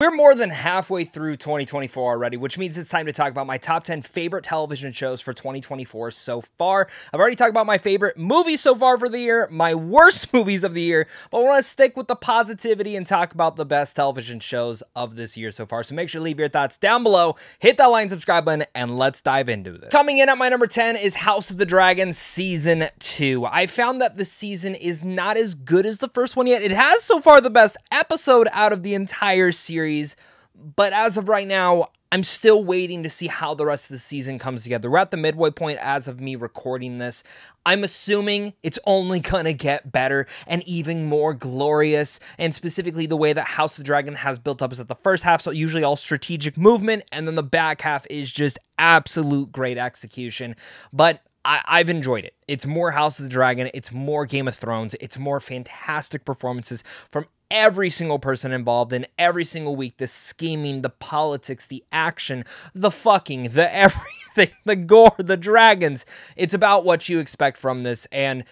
We're more than halfway through 2024 already, which means it's time to talk about my top 10 favorite television shows for 2024 so far. I've already talked about my favorite movies so far for the year, my worst movies of the year, but I want to stick with the positivity and talk about the best television shows of this year so far. So make sure to leave your thoughts down below, hit that like and subscribe button, and let's dive into this. Coming in at my number 10 is House of the Dragon Season 2. I found that the season is not as good as the first one yet. It has so far the best episode out of the entire series series. But as of right now, I'm still waiting to see how the rest of the season comes together. We're at the midway point as of me recording this. I'm assuming it's only gonna get better and even more glorious. And specifically, the way that House of the Dragon has built up is that the first half, so usually all strategic movement, and then the back half is just absolute great execution. But I, have enjoyed it. It's more House of the Dragon. It's more Game of Thrones. It's more fantastic performances from every single person involved in every single week the scheming, the politics, the action, the fucking, the everything, the gore, the dragons. It's about what you expect from this. And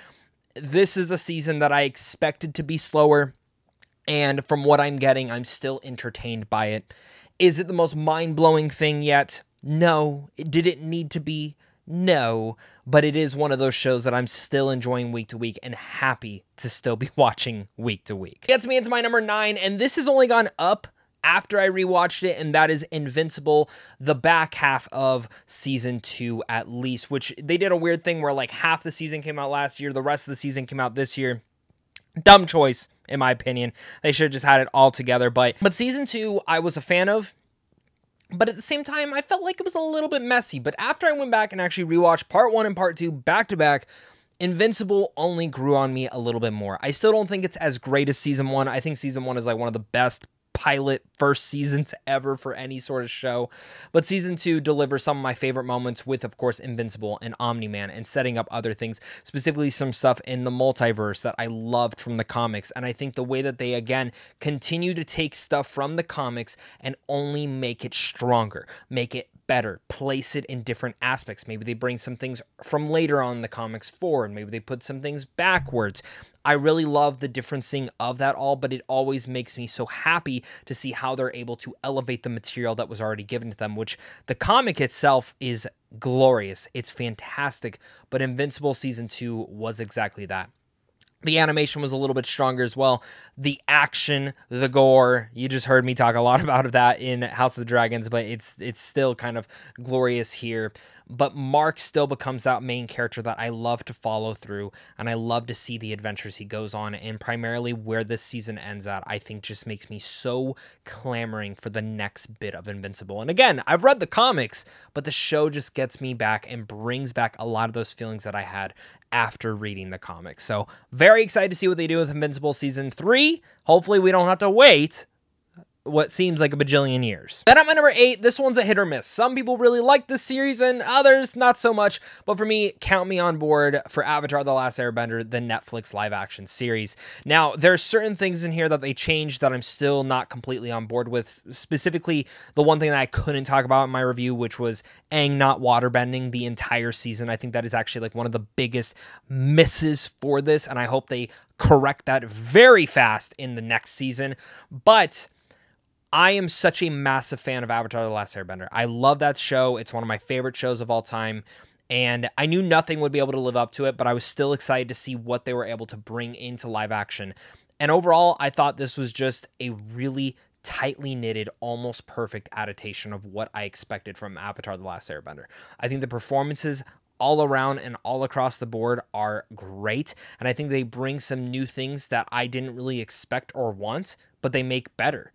this is a season that I expected to be slower. And from what I'm getting, I'm still entertained by it. Is it the most mind blowing thing yet? No. It Did it need to be? No, but it is one of those shows that I'm still enjoying week to week and happy to still be watching week to week. Gets me into my number nine, and this has only gone up after I rewatched it, and that is Invincible, the back half of season two, at least, which they did a weird thing where like half the season came out last year, the rest of the season came out this year. Dumb choice, in my opinion. They should have just had it all together. But but season two, I was a fan of. But at the same time, I felt like it was a little bit messy. But after I went back and actually rewatched part one and part two back to back, Invincible only grew on me a little bit more. I still don't think it's as great as season one. I think season one is like one of the best pilot first seasons ever for any sort of show. But season two delivers some of my favorite moments with, of course, Invincible and Omni Man and setting up other things, specifically some stuff in the multiverse that I loved from the comics. And I think the way that they, again, continue to take stuff from the comics and only make it stronger, make it better, place it in different aspects. Maybe they bring some things from later on in the comics forward, maybe they put some things backwards. I really love the differencing of that all, but it always makes me so happy to see how they're able to elevate the material that was already given to them, which the comic itself is glorious. It's fantastic, but Invincible Season 2 was exactly that. The animation was a little bit stronger as well. The action, the gore, you just heard me talk a lot about that in House of the Dragons, but it's it's still kind of glorious here. But Mark still becomes that main character that I love to follow through, and I love to see the adventures he goes on. And primarily where this season ends at, I think just makes me so clamoring for the next bit of Invincible. And again, I've read the comics, but the show just gets me back and brings back a lot of those feelings that I had after reading the comics. So, very excited to see what they do with Invincible season three. Hopefully, we don't have to wait what seems like a bajillion years. Then at my number eight, this one's a hit or miss. Some people really like this series and others not so much, but for me, count me on board for Avatar The Last Airbender, the Netflix live action series. Now, there's certain things in here that they changed that I'm still not completely on board with, specifically the one thing that I couldn't talk about in my review, which was Aang not waterbending the entire season. I think that is actually like one of the biggest misses for this, and I hope they correct that very fast in the next season. But I am such a massive fan of Avatar The Last Airbender. I love that show. It's one of my favorite shows of all time. And I knew nothing would be able to live up to it, but I was still excited to see what they were able to bring into live action. And overall, I thought this was just a really tightly knitted, almost perfect adaptation of what I expected from Avatar The Last Airbender. I think the performances all around and all across the board are great. And I think they bring some new things that I didn't really expect or want, but they make better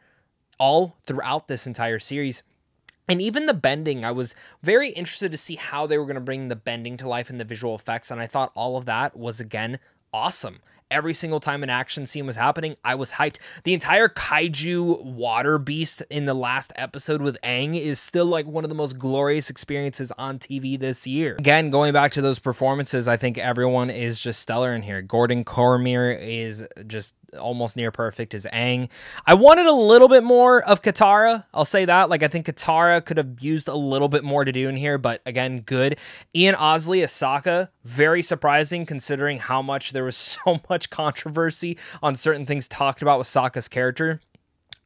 all throughout this entire series. And even the bending, I was very interested to see how they were going to bring the bending to life in the visual effects. And I thought all of that was, again, awesome. Every single time an action scene was happening, I was hyped. The entire kaiju water beast in the last episode with Aang is still like one of the most glorious experiences on TV this year. Again, going back to those performances, I think everyone is just stellar in here. Gordon Cormier is just almost near perfect as Aang. I wanted a little bit more of Katara. I'll say that. Like I think Katara could have used a little bit more to do in here, but again, good. Ian Ousley as very surprising considering how much there was so much controversy on certain things talked about with Sokka's character.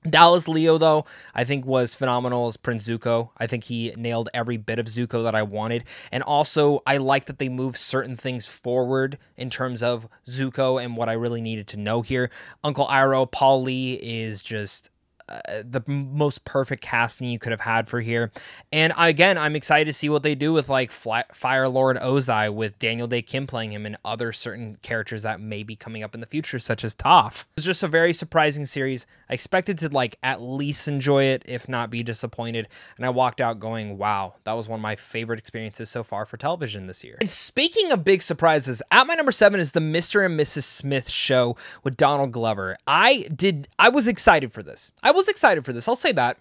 Dallas Liu, though, I think was phenomenal as Prince Zuko. I think he nailed every bit of Zuko that I wanted. And also, I like that they moved certain things forward in terms of Zuko and what I really needed to know here. Uncle Iroh, Paul Lee is just uh, the most perfect casting you could have had for here. And again, I'm excited to see what they do with like Fire Lord Ozai with Daniel Dae Kim playing him and other certain characters that may be coming up in the future, such as Toph. It's just a very surprising series. I expected to like at least enjoy it, if not be disappointed. And I walked out going, wow, that was one of my favorite experiences so far for television this year. And speaking of big surprises, at my number seven is the Mr. and Mrs. Smith show with Donald Glover. I did, I was excited for this. I was excited for this. I'll say that.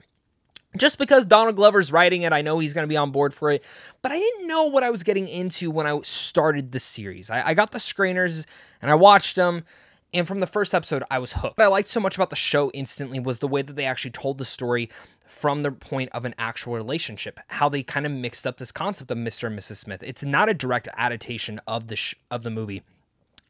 Just because Donald Glover's writing it, I know he's going to be on board for it, but I didn't know what I was getting into when I started the series. I, I got the screeners and I watched them, and from the first episode, I was hooked. What I liked so much about the show instantly was the way that they actually told the story from the point of an actual relationship. How they kind of mixed up this concept of Mr. and Mrs. Smith. It's not a direct adaptation of the of the movie.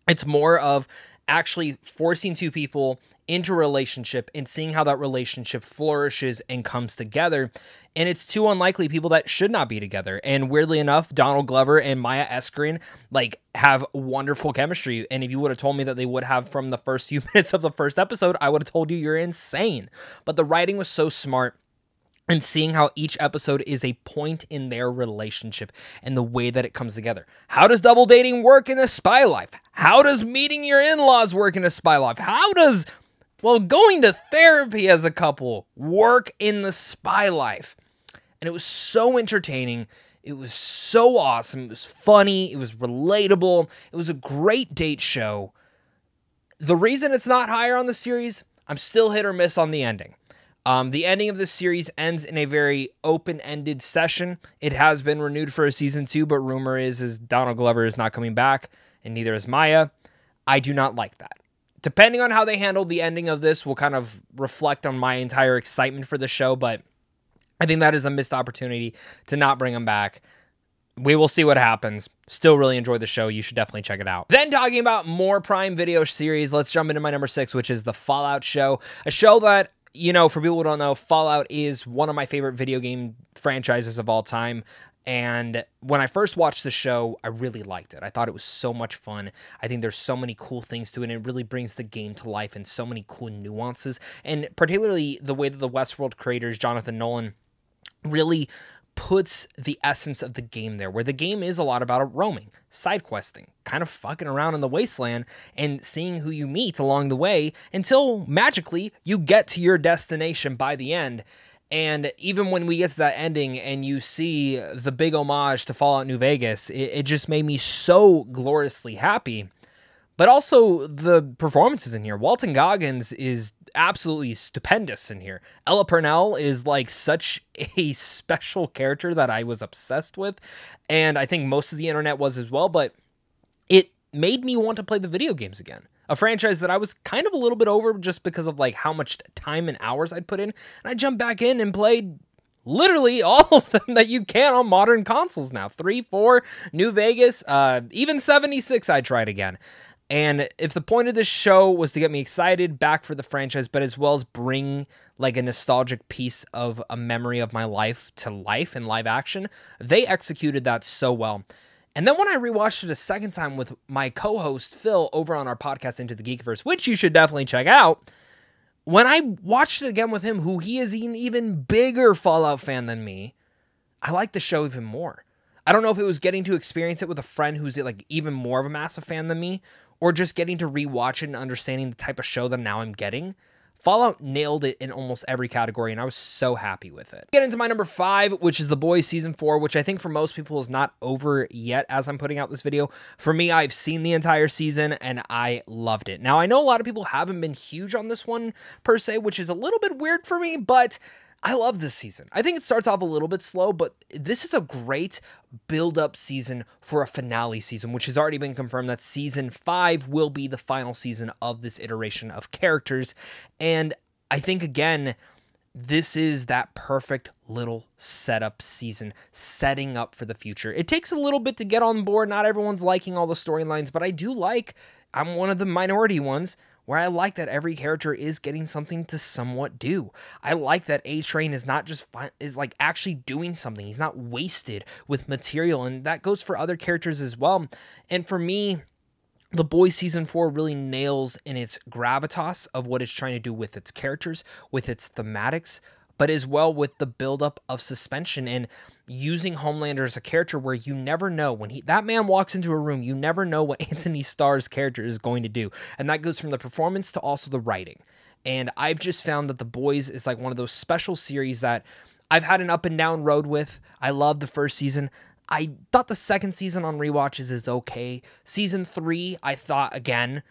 It's more of actually forcing two people into a relationship and seeing how that relationship flourishes and comes together. And it's two unlikely people that should not be together. And weirdly enough, Donald Glover and Maya Erskine like have wonderful chemistry. And if you would have told me that they would have from the first few minutes of the first episode, I would have told you you're insane. But the writing was so smart and seeing how each episode is a point in their relationship and the way that it comes together. How does double dating work in a spy life? How does meeting your in laws work in a spy life? How does, well, going to therapy as a couple work in the spy life? And it was so entertaining. It was so awesome. It was funny. It was relatable. It was a great date show. The reason it's not higher on the series, I'm still hit or miss on the ending. Um, the ending of this series ends in a very open-ended session. It has been renewed for a season two, but rumor is is Donald Glover is not coming back, and neither is Maya. I do not like that. Depending on how they handle the ending of this, will kind of reflect on my entire excitement for the show. But I think that is a missed opportunity to not bring him back. We will see what happens. Still really enjoy the show. You should definitely check it out. Then talking about more Prime Video series, let's jump into my number six, which is the Fallout show, a show that you know, for people who don't know, Fallout is one of my favorite video game franchises of all time. And when I first watched the show, I really liked it. I thought it was so much fun. I think there's so many cool things to it, and it really brings the game to life and so many cool nuances. And particularly the way that the Westworld creators, Jonathan Nolan, really puts the essence of the game there, where the game is a lot about roaming, side questing, kind of fucking around in the wasteland and seeing who you meet along the way until magically you get to your destination by the end. And even when we get to that ending and you see the big homage to Fallout New Vegas, it, it just made me so gloriously happy. But also the performances in here. Walton Goggins is absolutely stupendous in here. Ella Purnell is like such a special character that I was obsessed with, and I think most of the internet was as well, but it made me want to play the video games again. A franchise that I was kind of a little bit over just because of like how much time and hours I'd put in. And I jumped back in and played literally all of them that you can on modern consoles now. 3, 4, New Vegas, uh, even 76 I tried again. And if the point of this show was to get me excited back for the franchise, but as well as bring like a nostalgic piece of a memory of my life to life in live action, they executed that so well. And then when I rewatched it a second time with my co host Phil over on our podcast Into the Geekverse, which you should definitely check out, when I watched it again with him, who he is an even bigger Fallout fan than me, I like the show even more. I don't know if it was getting to experience it with a friend who's like even more of a massive fan than me, or just getting to rewatch it and understanding the type of show that now I'm getting. Fallout nailed it in almost every category, and I was so happy with it. Get into my number five, which is The Boys Season 4, which I think for most people is not over yet as I'm putting out this video. For me, I've seen the entire season, and I loved it. Now, I know a lot of people haven't been huge on this one, per se, which is a little bit weird for me, but I love this season. I think it starts off a little bit slow, but this is a great build up season for a finale season, which has already been confirmed that season five will be the final season of this iteration of characters. And I think, again, this is that perfect little setup season, setting up for the future. It takes a little bit to get on board. Not everyone's liking all the storylines, but I do like, I'm one of the minority ones where I like that every character is getting something to somewhat do. I like that A Train is not just fi- is like actually doing something. He's not wasted with material and that goes for other characters as well. And for me, the Boys season 4 really nails in its gravitas of what it's trying to do with its characters, with its thematics, but as well with the buildup of suspension and using Homelander as a character where you never know when he that man walks into a room, you never know what Anthony Starr's character is going to do. And that goes from the performance to also the writing. And I've just found that The Boys is like one of those special series that I've had an up and down road with. I love the first season. I thought the second season on rewatches is okay. Season three, I thought again,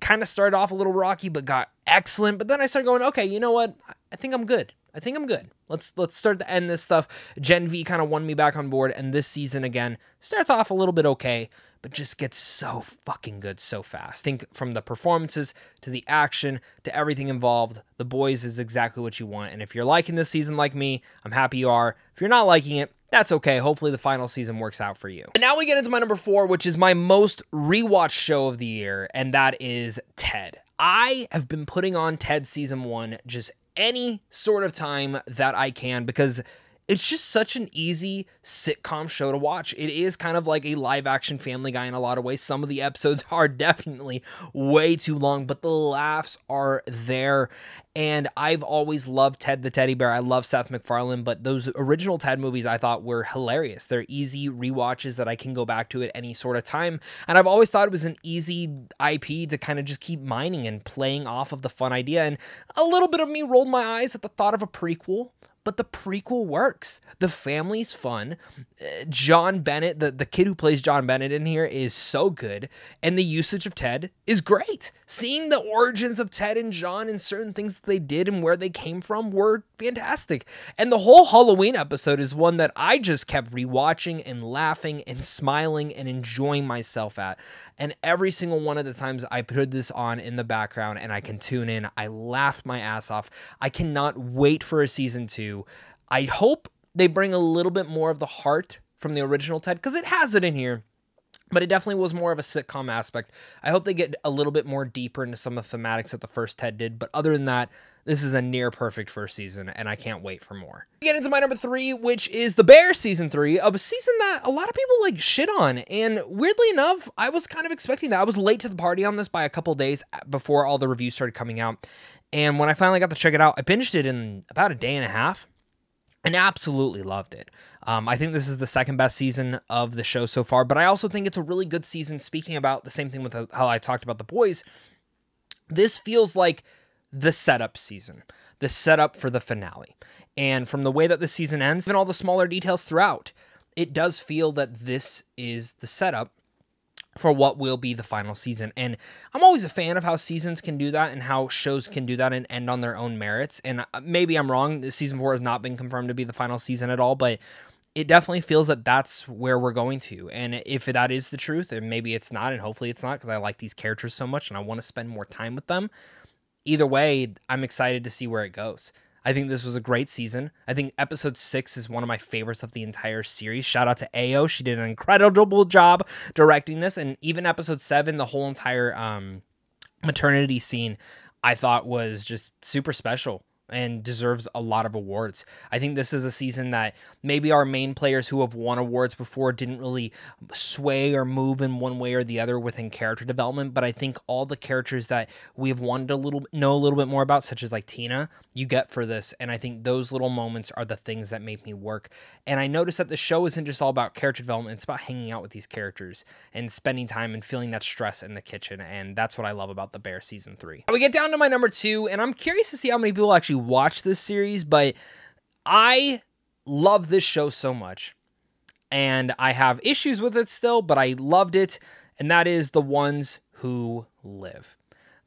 kind of started off a little rocky, but got excellent. But then I started going, okay, you know what? I think I'm good. I think I'm good. Let's let's start to end this stuff. Gen V kind of won me back on board, and this season again starts off a little bit okay, but just gets so fucking good so fast. Think from the performances to the action to everything involved, the boys is exactly what you want. And if you're liking this season like me, I'm happy you are. If you're not liking it, that's okay. Hopefully, the final season works out for you. And now we get into my number four, which is my most rewatched show of the year, and that is Ted. I have been putting on Ted season one just any sort of time that I can because it's just such an easy sitcom show to watch. It is kind of like a live action family guy in a lot of ways. Some of the episodes are definitely way too long, but the laughs are there. And I've always loved Ted the Teddy Bear. I love Seth MacFarlane, but those original Ted movies I thought were hilarious. They're easy re-watches that I can go back to at any sort of time. And I've always thought it was an easy IP to kind of just keep mining and playing off of the fun idea. And a little bit of me rolled my eyes at the thought of a prequel but the prequel works. The family's fun. John Bennett, the, the kid who plays John Bennett in here, is so good. And the usage of Ted is great. Seeing the origins of Ted and John and certain things that they did and where they came from were fantastic. And the whole Halloween episode is one that I just kept rewatching and laughing and smiling and enjoying myself at. And every single one of the times I put this on in the background and I can tune in, I laughed my ass off. I cannot wait for a season two. I hope they bring a little bit more of the heart from the original Ted because it has it in here but it definitely was more of a sitcom aspect. I hope they get a little bit more deeper into some of the thematics that the first Ted did, but other than that, this is a near perfect first season, and I can't wait for more. Get into my number three, which is The Bear season three, a season that a lot of people like shit on, and weirdly enough, I was kind of expecting that. I was late to the party on this by a couple days before all the reviews started coming out, and when I finally got to check it out, I binged it in about a day and a half and absolutely loved it. Um, I think this is the second best season of the show so far, but I also think it's a really good season. Speaking about the same thing with how I talked about the boys, this feels like the setup season, the setup for the finale. And from the way that the season ends and all the smaller details throughout, it does feel that this is the setup for what will be the final season. And I'm always a fan of how seasons can do that and how shows can do that and end on their own merits. And uh, maybe I'm wrong. Season four has not been confirmed to be the final season at all, but it definitely feels that that's where we're going to. And if that is the truth, and maybe it's not, and hopefully it's not, because I like these characters so much and I want to spend more time with them. Either way, I'm excited to see where it goes. I think this was a great season. I think episode six is one of my favorites of the entire series. Shout out to Ayo. She did an incredible job directing this. And even episode seven, the whole entire um, maternity scene, I thought was just super special and deserves a lot of awards. I think this is a season that maybe our main players who have won awards before didn't really sway or move in one way or the other within character development, but I think all the characters that we have wanted a little know a little bit more about such as like Tina, you get for this and I think those little moments are the things that make me work. And I noticed that the show isn't just all about character development, it's about hanging out with these characters and spending time and feeling that stress in the kitchen and that's what I love about The Bear season 3. We get down to my number 2 and I'm curious to see how many people actually watch this series, but I love this show so much. And I have issues with it still, but I loved it. And that is The Ones Who Live.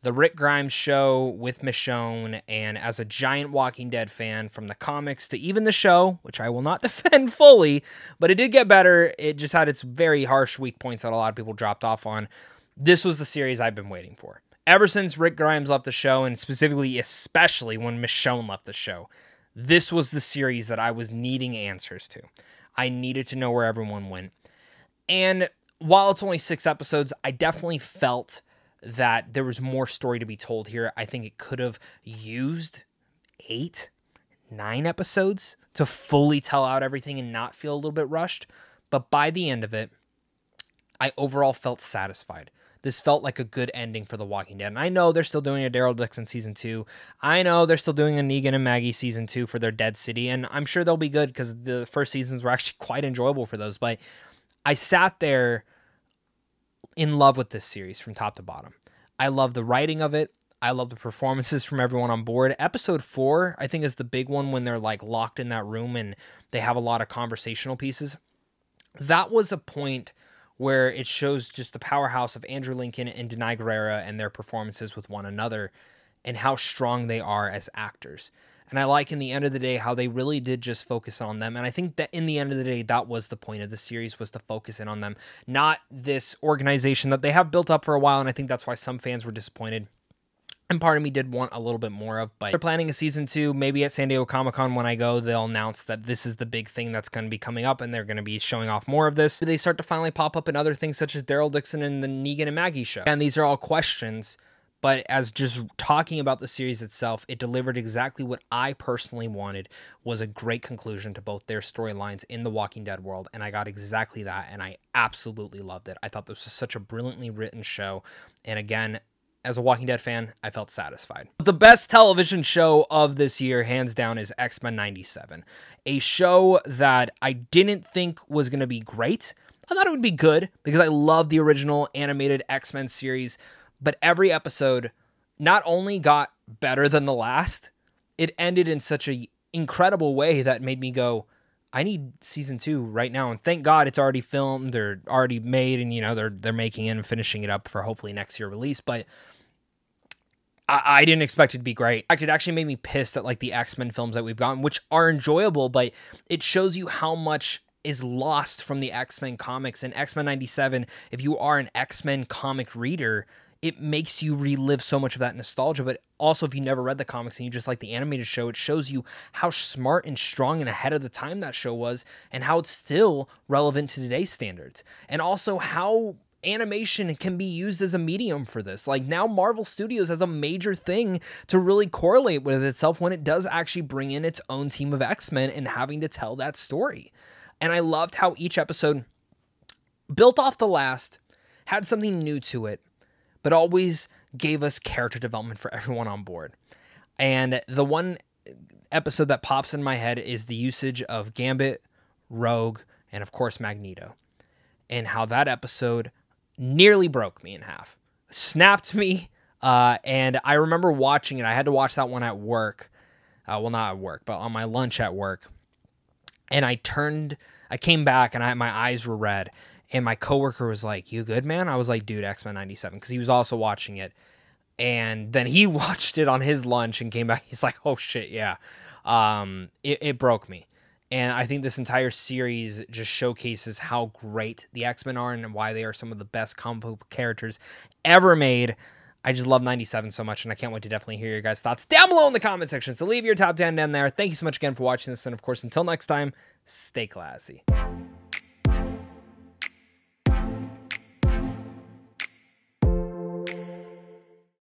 The Rick Grimes show with Michonne, and as a giant Walking Dead fan from the comics to even the show, which I will not defend fully, but it did get better. It just had its very harsh weak points that a lot of people dropped off on. This was the series I've been waiting for ever since Rick Grimes left the show, and specifically, especially when Michonne left the show, this was the series that I was needing answers to. I needed to know where everyone went. And while it's only six episodes, I definitely felt that there was more story to be told here. I think it could have used eight, nine episodes to fully tell out everything and not feel a little bit rushed. But by the end of it, I overall felt satisfied. This felt like a good ending for The Walking Dead. And I know they're still doing a Daryl Dixon season two. I know they're still doing a Negan and Maggie season two for their Dead City. And I'm sure they'll be good because the first seasons were actually quite enjoyable for those. But I sat there in love with this series from top to bottom. I love the writing of it. I love the performances from everyone on board. Episode four, I think, is the big one when they're like locked in that room and they have a lot of conversational pieces. That was a point where it shows just the powerhouse of Andrew Lincoln and Danai Gurira and their performances with one another and how strong they are as actors. And I like in the end of the day how they really did just focus on them. And I think that in the end of the day, that was the point of the series was to focus in on them, not this organization that they have built up for a while. And I think that's why some fans were disappointed and part of me did want a little bit more of. But they're planning a season two. Maybe at San Diego Comic Con when I go, they'll announce that this is the big thing that's going to be coming up, and they're going to be showing off more of this. Do They start to finally pop up in other things such as Daryl Dixon and the Negan and Maggie show. And these are all questions. But as just talking about the series itself, it delivered exactly what I personally wanted was a great conclusion to both their storylines in the Walking Dead world, and I got exactly that, and I absolutely loved it. I thought this was such a brilliantly written show, and again, as a Walking Dead fan, I felt satisfied. The best television show of this year, hands down, is X Men 97, a show that I didn't think was going to be great. I thought it would be good because I love the original animated X Men series, but every episode not only got better than the last, it ended in such an incredible way that made me go, I need season two right now, and thank God it's already filmed or already made, and you know they're they're making it and finishing it up for hopefully next year release. But I, I didn't expect it to be great. In fact, it actually made me pissed at like the X Men films that we've gotten, which are enjoyable, but it shows you how much is lost from the X Men comics. And X Men '97, if you are an X Men comic reader, it makes you relive so much of that nostalgia. But also, if you never read the comics and you just like the animated show, it shows you how smart and strong and ahead of the time that show was and how it's still relevant to today's standards. And also, how animation can be used as a medium for this. Like now, Marvel Studios has a major thing to really correlate with itself when it does actually bring in its own team of X Men and having to tell that story. And I loved how each episode built off the last, had something new to it, but always gave us character development for everyone on board. And the one episode that pops in my head is the usage of Gambit, Rogue, and of course Magneto. And how that episode nearly broke me in half, snapped me. Uh, and I remember watching it. I had to watch that one at work. Uh, well, not at work, but on my lunch at work. And I turned, I came back and I, my eyes were red. And my coworker was like, You good, man? I was like, Dude, X Men 97, because he was also watching it. And then he watched it on his lunch and came back. He's like, Oh shit, yeah. Um, it, it broke me. And I think this entire series just showcases how great the X Men are and why they are some of the best comic book characters ever made. I just love 97 so much, and I can't wait to definitely hear your guys' thoughts down below in the comment section. So leave your top 10 down there. Thank you so much again for watching this, and of course, until next time, stay classy.